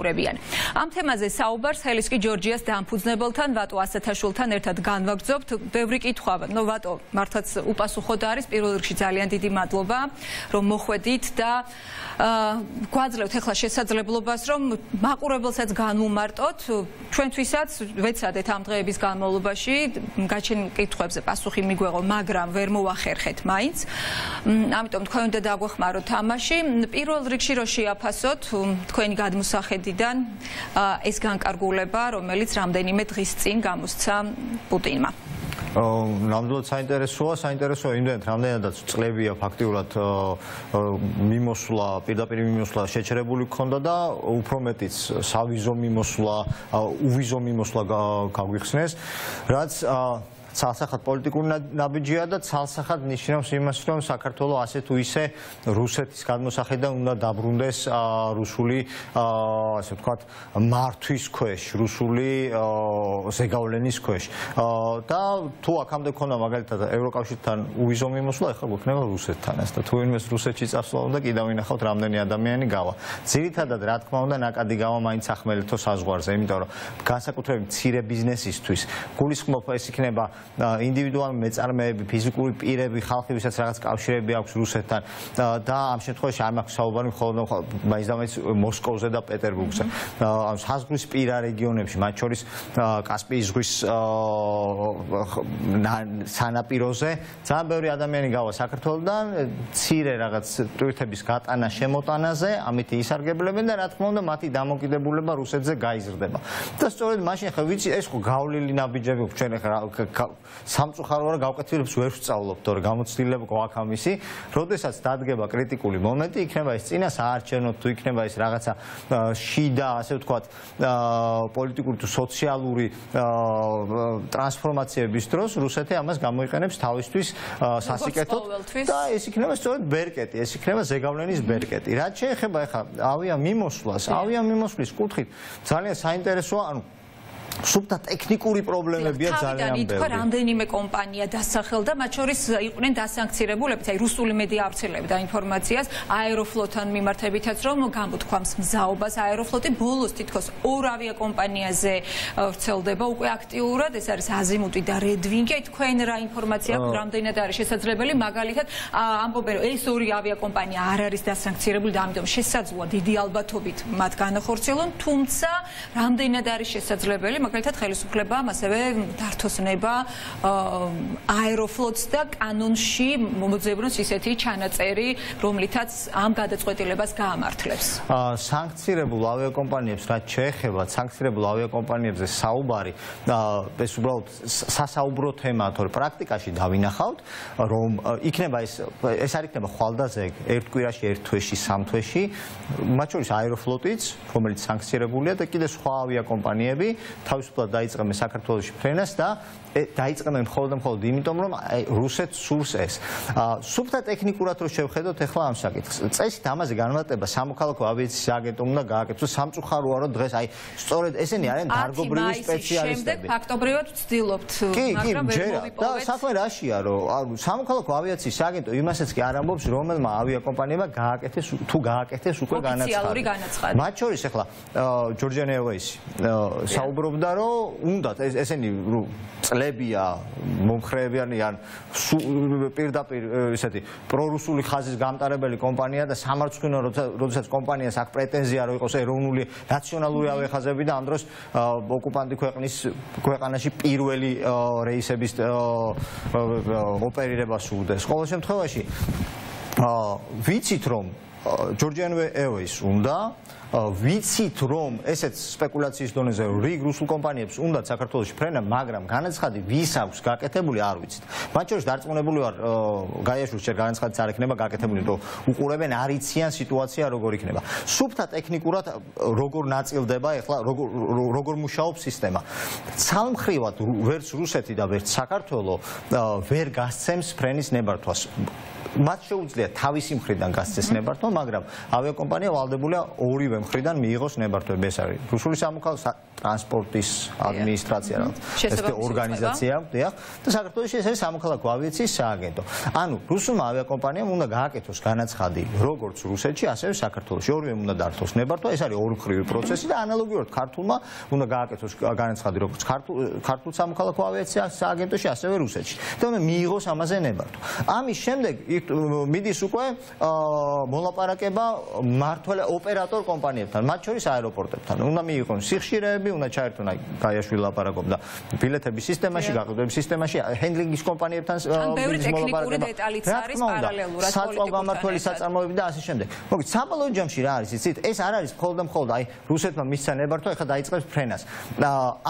დაემსახურებიან. ამ თემაზე საუბარს ჰელისკი ჯორჯიას დამფუძნებელთან ვატო ასათაშვილთან ერთად განვაგრძობთ. ბევრი კითხვა, ნო ვატო, მართლაც უპასუხოდ არის პირველ რიგში ძალიან დიდი მადლობა, რომ მოხვედით და გვაძლევთ ახლა შესაძლებლობას, რომ მაყურებელსაც განვუმარტოთ. ჩვენთვისაც ვეცადეთ ამ დღეების განმავლობაში გაჩენილ კითხვებზე პასუხი მიგვეღო, მაგრამ ვერ მოახერხეთ მაინც. ამიტომ თქვენ უნდა დაგვეხმაროთ თამაში. პირველ რიგში რო შეაფასოთ თქვენი გადმოსახედიდან ეს განკარგულება, რომელიც რამდენიმე დღის წინ გამოსცა პუტინმა. ნამდვილად საინტერესოა, საინტერესოა იმდენად, რამდენადაც წლებია ფაქტიურად მიმოსვლა, პირდაპირ მიმოსვლა შეჩერებული ქონდა და უფრო მეტიც სავიზო მიმოსვლა, უვიზო მიმოსვლა გაგვიხსნეს, რაც ცალსახად პოლიტიკური ნაბიჯია და ცალსახად ნიშნავს იმას, რომ საქართველოს ასე თუ ისე რუსეთის გადმოსახედიდან უნდა დაბრუნდეს რუსული ასე ვთქვათ მართვის ქვეშ, რუსული ზეგავლენის ქვეშ. და თუ აქამდე ქონდა მაგალითად ევროკავშირთან უვიზო მიმოსვლა, ახლა გვექნება რუსეთთან. ასე და თუ იმეს რუსეთში წასვლა უნდა კიდევ ვინახავთ რამდენი ადამიანი გავა. ძირითადად რა თქმა უნდა ნაკადი გავა მაინც ახმელეთო საზღვარზე, იმიტომ რომ განსაკუთრებით მცირე ბიზნესისთვის გულისხმობ ეს იქნება ინდივიდუალური მეწარმეები, ფიზიკური პირები, ხალხი, ვისაც რაღაც კავშირები აქვს რუსეთთან და ამ შემთხვევაში არ მაქვს საუბარი მხოლოდ მაინც და მაინც მოსკოვზე და პეტერბურგზე. ამ საზღვრის პირა რეგიონებში, მათ შორის კასპიის ზღვის სანაპიროზე, ძალიან ბევრი ადამიანი გავა საქართველოსდან, ცირე რაღაც ტვირთების გატანა შემოტანაზე, ამით ისარგებლებენ და რა თქმა უნდა, მათი დამოკიდებულება რუსეთზე გაიზრდება. და სწორედ მაშინ ხა ვიცი ეს ხო გავლილი ნაბიჯები ჩვენ ხა სამწუხარო რა გავკეთილებს ვერ ვსწავლობ, თორე გამოცდილება გვაქვს ამისი, როდესაც დადგება კრიტიკული მომენტი, იქნება ეს წინა საარჩევნო თუ იქნება ეს რაღაცა შიდა, ასე ვთქვათ, პოლიტიკური თუ სოციალური ტრანსფორმაციების დროს რუსეთი ამას გამოიყენებს თავისთვის სასიკეთოდ. და ეს იქნება სწორედ ბერკეტი, ეს იქნება ზეგავლენის ბერკეტი. რაც შეეხება ახლა ავია მიმოსვლას, ავია მიმოსვლის კუთხით ძალიან საინტერესოა, ანუ სუფთა ტექნიკური პრობლემებია ძალიან ბევრი. თქვა რამდენიმე კომპანია დასახელდა, მათ შორის იყვნენ დასანქცირებულები, აი რუსული მედია ავრცელებდა ინფორმაციას აეროფლოტთან მიმართებითაც, რომ გამოთქვამს მზაობას. აეროფლოტი ბოლოს თითქოს ორ ავიაკომპანიაზე ვრცელდება უკვე აქტიურად, ეს არის აზიმუტი და რედვინგი. თქვენ რა ინფორმაცია აქვს, რამდენად არის შესაძლებელი, მაგალითად ამბობენ, რომ ეს ორი ავიაკომპანია არ არის დასანქცირებული და ამიტომ შესაძლოა დიდი ალბათობით მათ განახორციელონ, თუმცა რამდენად არის შესაძლებელი მაგალითად ხელისუფლებამ ასევე დართოსნება აეროფლოტს და კანონში მომოძებნოს ისეთი ჩანაწერი, რომლითაც ამ გადაწყვეტილებას გაამართლებს. სანქცირებულ ავიაკომპანიებს რაც შეეხება სანქცირებულ ავიაკომპანიებზე საუბარი, ეს უბრალოდ სასაუბრო თემაა, თორე პრაქტიკაში დავინახავთ, რომ იქნება ეს ეს არ იქნება ხვალდაზე ერთ კვირაში, ერთ თვეში, სამ თვეში, მათ შორის აეროფლოტიც, რომელიც სანქცირებულია და კიდე სხვა ავიაკომპანიები თავისუფლად დაიწყებენ საქართველოსში ფრენას და დაიწყებენ მხოლოდ მხოლოდ იმიტომ რომ აი რუსეთს სურს ეს. აა სუფთა ტექნიკურად რო შევხედოთ ახლა ამ საკითხს. წესით ამაზე განმარტება სამოქალაქო ავიაციის აგენტო უნდა გააკეთოს სამწუხაროა რომ დღეს აი სწორედ ესენი არიან დარგობრივი სპეციალისტები. შემდეგ ფაქტობრივად ვცდილობთ მაგრამ ვერ მოვიპოვეთ. და საქმე რაშია რომ სამოქალაქო ავიაციის აგენტო იმასაც კი არ ამბობს რომელმა ავიაკომპანიებმა გააკეთეს თუ გააკეთეს უკვე განაცხადი. ოფიციალური განაცხადი. მათ შორის ახლა ჯორჯიან ეოვეისი საუბრობდა რომ უნდა ესენი წლებია მომხრეებიანი ან პირდაპირ ესეთი პრორუსული ხაზის გამტარებელი კომპანია და სამარცხინო როდესაც კომპანიას აქვს პრეტენზია რომ იყოს ეროვნული ნაციონალური ავიახაზები და ამ დროს ოკუპანტი ქვეყნის ქვეყანაში პირველი რეისების ოპერირება სურდეს. ყოველ შემთხვევაში ვიცით რომ ჯორჯიან ეოის უნდა ვიცით რომ ესეც სპეკულაციის დონეზე რიგ რუსულ კომპანიებს უნდა საქართველოსში ფრენა, მაგრამ განაცხადი ვის აქვს გაკეთებული არ ვიცით. მათ შორის დარწმუნებული ვარ გაიაშვილს შე განაცხადი არ ექნება გაკეთებული, რომ უყურებენ არიციან სიტუაცია როგორ იქნება. სუფთა ტექნიკურად როგორ ნაწილდება ეხლა როგორ როგორ მუშაობს სისტემა. ცალმხრივად ვერც რუსეთი და ვერც საქართველო ვერ გასცემს ფრენის ნებართვას. მათ შეუძლია თავისი მხრიდან გასცეს ნებართვა, მაგრამ ავიაკომპანია ვალდებულია ორივე მხრიდან მიიღოს ნებართვები. ეს არის რუსული სამოქალაქო ტრანსპორტის ადმინისტრაცია, ეს ორგანიზაცია, დიახ, და საქართველოს ეს არის სამოქალაქო ავიაციის სააგენტო. ანუ რუსულმა ავიაკომპანიამ უნდა გააკეთოს განაცხადი როგორც რუსეთში, ასევე საქართველოში. ორივე უნდა დართოს ნებართვა, ეს არის ორმხრივი პროცესი და ანალოგიურად ქართულმა უნდა გააკეთოს განაცხადი როგორც ქართულ ქართულ სამოქალაქო ავიაციის სააგენტოში, ასევე რუსეთში. და უნდა მიიღოს ამაზე ნებართვა. ამის შემდეგ მიდის უკვე მოლაპარაკება მართლა ოპერატორ კომპანიებთან, მათ შორის აეროპორტებთან. უნდა მიიღონ სიხშირეები, უნდა ჩაერთონ აი გაიაშვილი ლაპარაკობდა ბილეთების სისტემაში, გაყიდვების სისტემაში, ჰენდლინგის კომპანიებთან მოლაპარაკება. დეტალიც არის პარალელურად საწვავ გამართველი საწარმოები და ასე შემდეგ. მოგით საბოლოო ჯამში რა არის იცით? ეს არ არის მხოლოდ მხოლოდ აი რუსეთმა მისცა ნებართვა, ეხლა დაიწყებს ფრენას.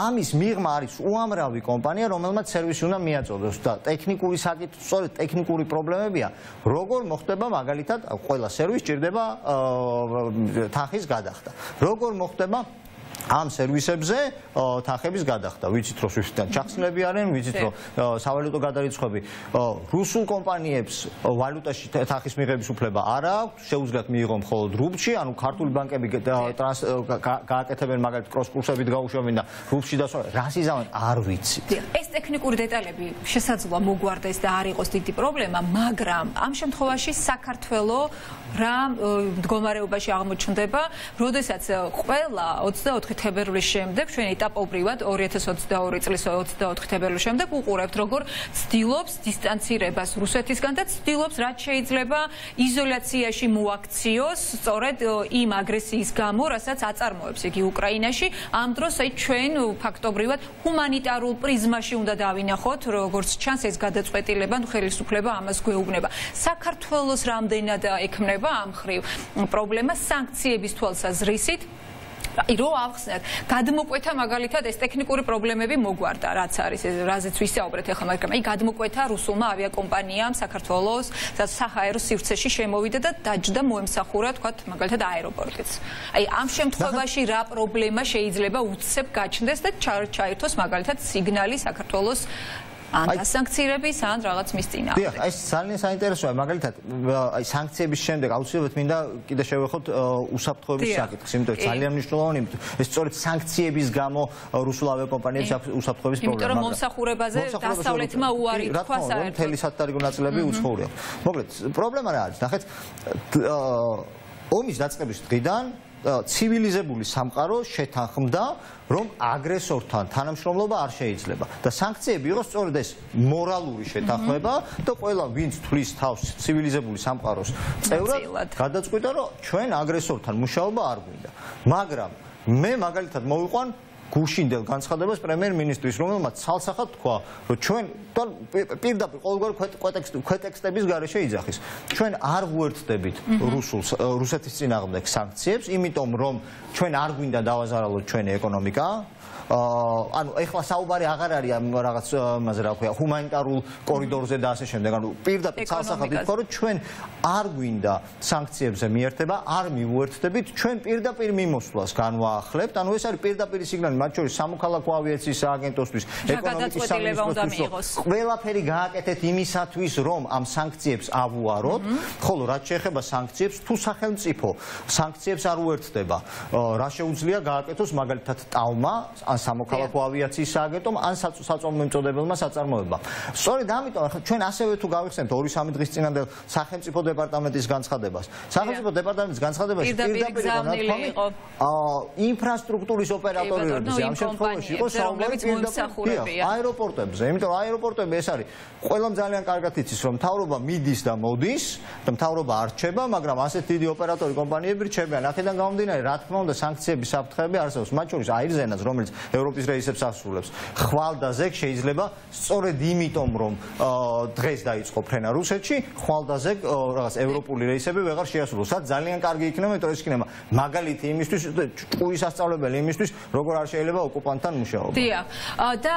ამის მიღმა არის უამრავი კომპანია, რომელმაც სერვისი უნდა მიაწოდოს და ტექნიკური საკითხი, სწორედ ტექნიკური პრობლემებია. როგორ მოხდება მაგალითად ყველა სერვისი ჭირდება თახის გადახდა. როგორ მოხდება ამ სერვისებზე თანხების გადახდა. ვიცით რომ სვიფტიდან ჩახსნები არიან, ვიცით რომ სავალუტო გადარიცხვები რუსულ კომპანიებს ვალუტაში თანხის მიღების უფლება არ აქვს, შეუძლიათ მიიღონ მხოლოდ რუბლში, ანუ ქართული ბანკები გააკეთებენ მაგალითად კროს კურსებით გაუშვებენ და რუბლში დასვა რას იზამენ არ ვიცი. ეს ტექნიკური დეტალები შესაძლოა მოგვარდეს და არ იყოს დიდი პრობლემა, მაგრამ ამ შემთხვევაში საქართველო რა მდგომარეობაში აღმოჩნდება, როდესაც ყველა 24 თებერვლის შემდეგ ჩვენ ეტაპობრივად 2022 წლის 24 თებერვლის შემდეგ უყურებთ როგორ ცდილობს დისტანცირებას რუსეთისგან და ცდილობს რაც შეიძლება იზოლაციაში მოაქციოს სწორედ იმ აგრესიის გამო რასაც აწარმოებს იგი უკრაინაში. ამ დროს აი ჩვენ ფაქტობრივად ჰუმანიტარულ პრიზმაში უნდა დავინახოთ როგორც ჩანს ეს გადაწყვეტილება ხელისუფლება ამას გვეუბნება. საქართველოს რამდენად ექმნება ამ ხრივ? პრობლემა სანქციების თვალსაზრისით რო ავხსნათ გადმოკვეთა მაგალითად ეს ტექნიკური პრობლემები მოგვარდა რაც არის ეს რაზეც ვისაუბრეთ ახლა მაგრამ აი გადმოკვეთა რუსულმა ავიაკომპანიამ საქართველოს საჰაერო სივრცეში შემოვიდა და დაჯდა მოემსახურა თქვა მაგალითად აეროპორტიც. აი ამ შემთხვევაში რა პრობლემა შეიძლება უცებ გაჩნდეს და ჩაერთოს მაგალითად სიგნალი საქართველოს ან დასანქცირების ან რაღაც მის წინა. დიახ, აი ძალიან საინტერესოა, მაგალითად, აი სანქციების შემდეგ აუცილებლად მინდა კიდე შევეხოთ უსაფრთხოების საკითხს, იმიტომ რომ ძალიან მნიშვნელოვანი, ეს სწორედ სანქციების გამო რუსულ ავიაკომპანიებს აქვს უსაფრთხოების პრობლემა. იმიტომ რომ მომსახურებაზე დასავლეთმა უარი თქვა საერთოდ. მთელი სათარიღო ნაწილები უცხოურია. მოკლედ, პრობლემა რა არის? ნახეთ, ომის დაწყების დღიდან ცივილიზებული სამყარო შეთანხმდა, რომ აგრესორთან თანამშრომლობა არ შეიძლება. და სანქციები იყოს სწორედ ეს მორალური შეთანხმება და ყველა ვინც თვლის თავს ცივილიზებული სამყაროს წევრად გადაწყვიტა, რომ ჩვენ აგრესორთან მუშაობა არ გვინდა. მაგრამ მე მაგალითად მოვიყვან გუშინდელ განცხადებას პრემიერ-მინისტრის რომელმაც ცალსახად თქვა რომ ჩვენ პირდაპირ ყოველგვარ ქვეტექსტების გარეშე იძახის. ჩვენ არ ვუერთდებით რუსულ რუსეთის წინააღმდეგ სანქციებს იმიტომ რომ ჩვენ არ გვინდა დავაზარალოთ ჩვენი ეკონომიკა. ანუ ეხლა საუბარი აღარ არის ამ რაღაც იმაზე რა ქვია ჰუმანიტარულ კორიდორზე და ასე შემდეგ. ანუ პირდაპირ ცალსახად ითქვა რომ ჩვენ არ გვინდა სანქციებზე მიერთება არ მიუერთდებით. ჩვენ პირდაპირ მიმოსვლას განვაახლებთ. ანუ ეს არის პირდაპირი სიგნალი მათ შორის სამოქალაქო ავიაციის სააგენტოსთვის ეკონომიკის სამინისტროსთვის ყველაფერი გააკეთეთ იმისათვის რომ ამ სანქციებს ავუაროთ. ხოლო რაც შეეხება სანქციებს თუ სახელმწიფო სანქციებს არ უერთდება რა შეუძლია გააკეთოს მაგალითად ტავმა ან სამოქალაქო ავიაციის სააგენტომ ან საწარმოებელმა საწარმოებამ. სწორედ ამიტომ ჩვენ ასევე თუ გავიხსენებთ 2-3 დღის წინანდელ სახელმწიფო დეპარტამენტის განცხადებას. სახელმწიფო დეპარტამენტის განცხადებაში პირდაპირ იყო აა ინფრასტრუქტურის ოპერატორები ამ შემთხვევაში იყო საუბარი პირდაპირ აეროპორტებზე. იმიტომ აეროპორტები ეს არის ყველამ ძალიან კარგად იცის რომ მთავრობა მიდის და მოდის და მთავრობა არჩება, მაგრამ ასეთ დიდი ოპერატორი კომპანიები რჩებიან. აქედან გამომდინარე, რა თქმა უნდა, სანქციების საფრთხეები არსებობს, მათ შორის აირზენას, რომელიც ევროპის რეისებს ასრულებს. ხვალდაზე შეიძლება სწორედ იმიტომ რომ დღეს დაიწყო ფრენა რუსეთში, ხვალდაზე რაღაც ევროპული რეისები ვეღარ შეასრულოს. სად ძალიან კარგი იქნება, იმიტომ ეს იქნება მაგალითი იმისთვის, ჭკუის ასწავლებელი იმისთვის, როგორ არ შეიძლება ოკუპანტთან მუშაობა. დიახ. და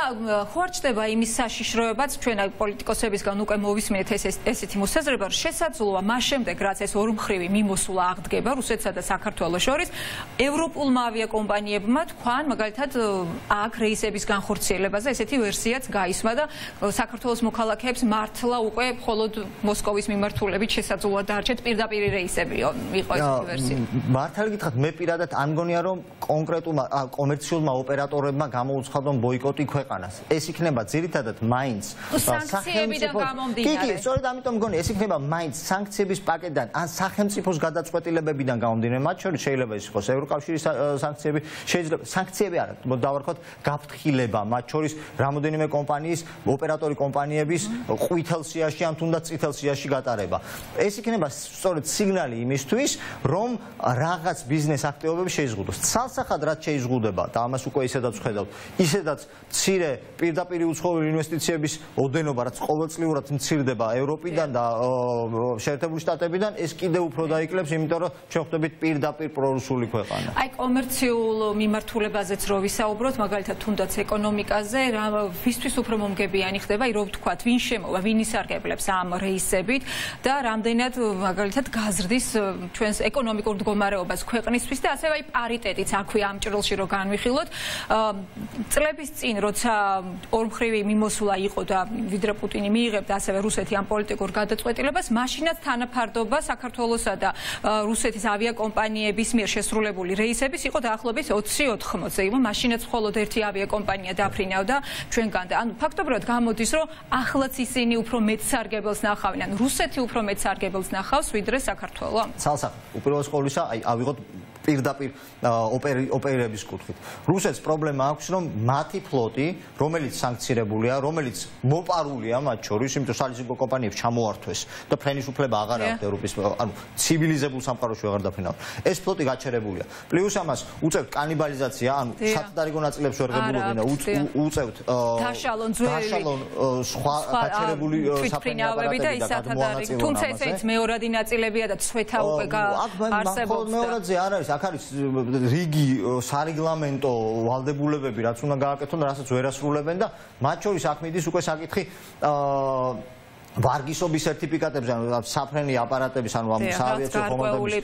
ხო არ ჩდება იმის საშიშროებაც ჩვენ პოლიტიკოსებისგან უკვე მოვისმენთ ეს ესეთი მოსაზრება, რომ შესაძლოა მას შემდეგ რაც ეს ორმხრივი მიმოსვლა აღდგება რუსეთსა და საქართველოს შორის, ევროპულმა ავიაკომპანიებმა თქვან მაგალითად აქ რეისების განხორციელებაზე ესეთი ვერსიაც გაისმა და საქართველოს მოქალაქეებს მართლა უკვე მხოლოდ მოსკოვის მიმართულებით შესაძლოა დარჩეთ პირდაპირ რეისებიო იყო ეს ვერსია მართალი გითხრათ მე პირადად ან მგონია რომ კონკრეტულმა კომერციულმა ოპერატორებმა გამოუცხადონ ბოიკოტი ქვეყანას. ეს იქნება ძირითადად მაინც სახელმწიფო კი კი სწორედ ამიტომ მგონი ეს იქნება მაინც სანქციების პაკეტიდან ან სახელმწიფოს გადაწყვეტილებებიდან გამომდინარე. მათ შორის შეიძლება ის იყოს ევროკავშირის სანქციები შეიძლება სანქციები არა დავარქოთ გაფრთხილება. მათ შორის რამოდენიმე კომპანიის ოპერატორი კომპანიების ყვითელ სიაში ან თუნდაც წითელ სიაში გატარება. ეს იქნება სწორედ სიგნალი იმისთვის რომ რაღაც ბიზნეს აქტივობები შეიზღუდოს. ცალსახად რაც შეიზღუდება და ამას უკვე ისედაც ხედავთ. ისედაც მცირე პირდაპირ უცხოური ინვესტიციების ოდენობა რაც ყოველწლიურად მცირდება ევროპიდან და შეერთებული შტატებიდან ეს კიდევ უფრო დაიკლებს იმიტომ რომ ჩვენ ხვდებით პირდაპირ პრორუსული ქვეყანა. აი კომერციულ მიმართულებაზეც რო ვისაუბროთ მაგალითად თუნდაც ეკონომიკაზე რა ვისთვის უფრო მომგებიანი ხდება აი რო ვთქვათ ვინ შემოვა ვინ ისარგებლებს ამ რეისებით და რამდენად მაგალითად გაზრდის ჩვენს ეკონომიკურ მდგომარეობას ქვეყნისთვის და ასევე აი პარიტეტიც აქვე ამ ჭრილში რო განვიხილოთ წლების წინ როცა ორმხრივი მიმოსვლა იყო და ვიდრე პუტინი მიიღებდა ასევე რუსეთი ამ პოლიტიკურ გადაწყვეტილებას მაშინაც თანაფარდობა საქართველოსა და რუსეთის ავიაკომპანიების მიერ შესრულებული რეისების იყო დაახლოებით 20-80-ზე. იმო მაშინაც მხოლოდ ერთი ავიაკომპანია დაფრინავდა ჩვენგან და ანუ ფაქტობრივად გამოდის რომ ახლაც ისინი უფრო მეტ სარგებელს ნახავენ ან რუსეთი უფრო მეტ სარგებელს ნახავს ვიდრე საქართველო. ცალსახ უპირველეს ყოვლისა აი ავიღოთ პირდაპირ ოპერირების კუთხით. რუსეთს პრობლემა აქვს, რომ მათი ფლოტი, რომელიც სანქცირებულია, რომელიც მოპარულია მათ შორის, იმიტომ სალიზინგო კომპანიებს ჩამოართვეს და ფრენის უფლება აღარ აქვს ევროპის, ანუ ცივილიზებულ სამყაროში აღარ დაფრინავ. ეს ფლოტი გაჩერებულია. პლუს ამას უწევთ კანიბალიზაცია, ანუ სათდარიგო ნაწილებს ვერ ღებულობენ და უწევთ დაშალონ ძველი დაშალონ სხვა გაჩერებული საფრენები და ისათდარიგო. თუმცა ესეც მეორადი ნაწილებია და ცვეთა უკვე არსებობს. მეორადზე არ არის აქ არის რიგი სარეგლამენტო ვალდებულებები რაც უნდა გააკეთონ რასაც ვერ ასრულებენ და მათ შორის აქ მიდის უკვე საკითხი აა ვარგისობის სერტიფიკატებზე ანუ საფრენი აპარატების ანუ ამ საავიაციო კომანდების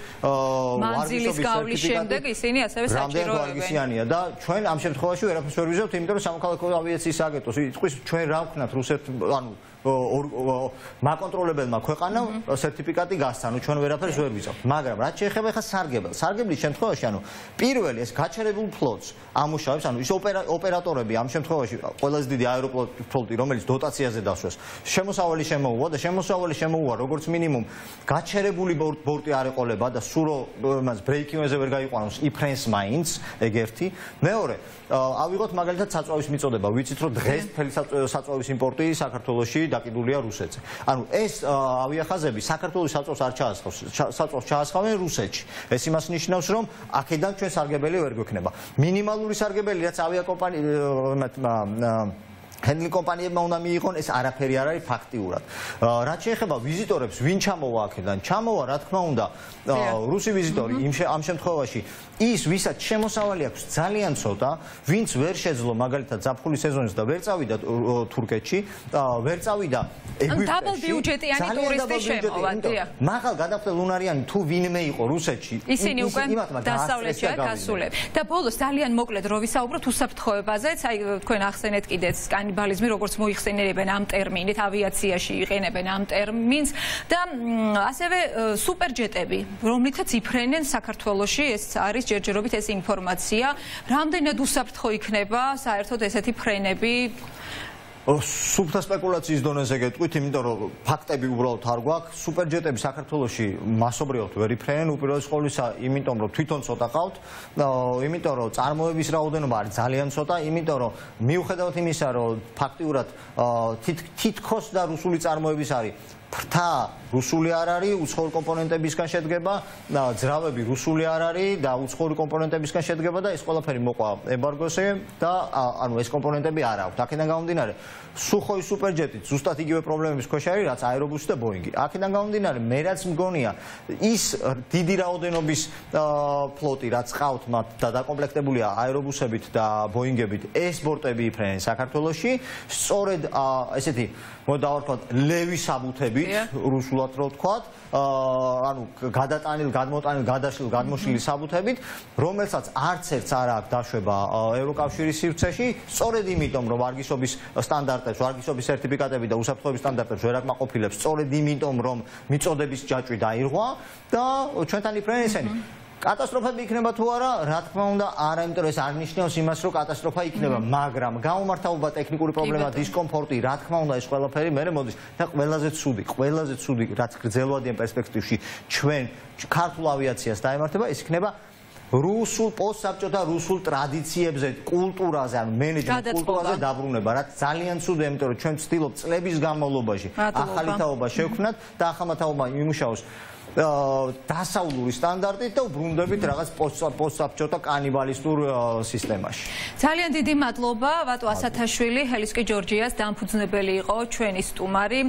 ვარგისობის გავლის შემდეგ ისინი ასევე საჭიროებენ. რამდენი ვარგისიანია და ჩვენ ამ შემთხვევაში ვერაფერს ვერ ვიზავთ, იმიტომ რომ სამოქალაქო ავიაციის აგენტოს იტყვის ჩვენ რა ვქნათ რუსეთ ანუ მაკონტროლებელმა ქვეყანამ სერტიფიკატი გასცა, ანუ ჩვენ ვერაფერს ვერ ვიზავთ. მაგრამ რაც შეეხება ხა სარგებელს, სარგებლის შემთხვევაში, ანუ პირველი ეს გაჩერებულ ფლოტს ამუშავებს, ანუ ის ოპერატორები ამ შემთხვევაში ყველაზე დიდი აეროპორტი, რომელიც დოტაციაზე დასვეს, შემოსავალი შემოუვა და შემოსავალი შემოუვა როგორც მინიმუმ გაჩერებული ბორტი არ ეყოლება და სურო მას ბრეიკინგზე ვერ გაიყვანოს იფრენს მაინც ეგ ერთი. მეორე, ავიღოთ მაგალითად საწვავის მიწოდება, ვიცით რომ დღეს მთელი საწვავის იმპორტი საქართველოსში დაკიდულია რუსეთზე. ანუ ეს ავიახაზები საქართველოს საწოლს არ ჩაასხავს, საწოლს ჩაასხავენ რუსეთში. ეს იმას ნიშნავს, რომ აქედან ჩვენ სარგებელი ვერ გვექნება. მინიმალური სარგებელი რაც ავიაკომპანია ჰენდლინგ კომპანიებმა უნდა მიიღონ ეს არაფერი არ არის ფაქტიურად. რაც შეეხება ვიზიტორებს, ვინ ჩამოვა აქედან? ჩამოვა, რა თქმა უნდა, რუსი ვიზიტორი იმ ამ შემთხვევაში ის ვისაც შემოსავალი აქვს ძალიან ცოტა, ვინც ვერ შეძლო მაგალითად ზაფხული სეზონის და ვერ წავიდა თურქეთში, ვერ წავიდა ეგვიპტეში. დაბალ ბიუჯეტიანი ტურისტი შემოვა, დიახ. მაღალ უნარიანი თუ ვინმე იყო რუსეთში, ისინი უკვე დასავლეთშია გასულები. და ბოლოს ძალიან მოკლედ რო ვისაუბროთ უსაფრთხოებაზეც, აი თქვენ ახსენეთ კიდეც კანიბალიზმი როგორც მოიხსენებენ ამ ტერმინით, ავიაციაში იყენებენ ამ ტერმინს და ასევე სუპერჯეტები, რომლითაც იფრენენ საქართველოში, ეს არის ჯერჯერობით ეს ინფორმაცია, რამდენად უსაფრთხო იქნება საერთოდ ესეთი ფრენები სუფთა სპეკულაციის დონეზე გეტყვით, იმიტომ რომ ფაქტები უბრალოდ არ გვაქვს. სუპერჯეტები საქართველოში მასობრივად ვერ იფრენენ, უპირველეს ყოვლისა, იმიტომ რომ თვითონ ცოტა ყავთ, იმიტომ რომ წარმოების რაოდენობა არის ძალიან ცოტა, იმიტომ რომ მიუხედავად იმისა, რომ ფაქტიურად თითქოს და რუსული წარმოების არის ფრთა რუსული არ არის, უცხოური კომპონენტებისგან შედგება, ძრავები რუსული არ არის და უცხოური კომპონენტებისგან შედგება და ეს ყველაფერი მოყვა ემბარგოზე და ანუ ეს კომპონენტები არ აქვს. აქედან გამომდინარე, სუხოი სუპერჯეტი ზუსტად იგივე პრობლემების ქვეშ არის, რაც აერობუსი და ბოინგი. აქედან გამომდინარე, მე რაც მგონია, ის დიდი რაოდენობის ფლოტი, რაც ყავთ მათ და დაკომპლექტებულია აერობუსებით და ბოინგებით, ეს ბორტები იფრენენ საქართველოში, სწორედ ესეთი მოდავარქოთ ლევის საბუთები ბრუნდებით რუსულად რო ვთქვათ ანუ გადატანილ, გადმოტანილ, გადაშლილ, გადმოშლილი საბუთებით, რომელსაც არც ერთს არ აქვს დაშვება ევროკავშირის სივრცეში, სწორედ იმიტომ, რომ ვარგისობის სტანდარტებს, ვარგისობის სერტიფიკატები და უსაფრთხოების სტანდარტებს ვერ აკმაყოფილებს, სწორედ იმიტომ, რომ მიწოდების ჯაჭვი დაირღვა და ჩვენთან იფრენ ესენი. კატასტროფები იქნება თუ არა, რა თქმა უნდა, არა, იმიტომ რომ ეს არ ნიშნავს იმას, რომ კატასტროფა იქნება, მაგრამ გამომართავობა, ტექნიკური პრობლემა, დისკომფორტი, რა თქმა უნდა, ეს ყველაფერი მე მოდის. და ყველაზე ცუდი, ყველაზე ცუდი, რაც გრძელვადიან პერსპექტივში ჩვენ ქართულ ავიაციას დაემართება, ეს იქნება რუსულ პოსტსაბჭოთა რუსულ ტრადიციებზე, კულტურაზე, ანუ მენეჯმენტ კულტურაზე დაბრუნება, რაც ძალიან ცუდია, იმიტომ რომ ჩვენ ვცდილობთ წლების განმავლობაში ახალი თაობა შევქმნათ და ახალმა თაობამ იმუშაოს დასავლური სტანდარტით და უბრუნდებით რაღაც პოსტსაბჭოთა კანიბალისტურ სისტემაში. ძალიან დიდი მადლობა ვატო ასათაშვილი, ჰელისკი ჯორჯიას დამფუძნებელი იყო ჩვენი სტუმარი.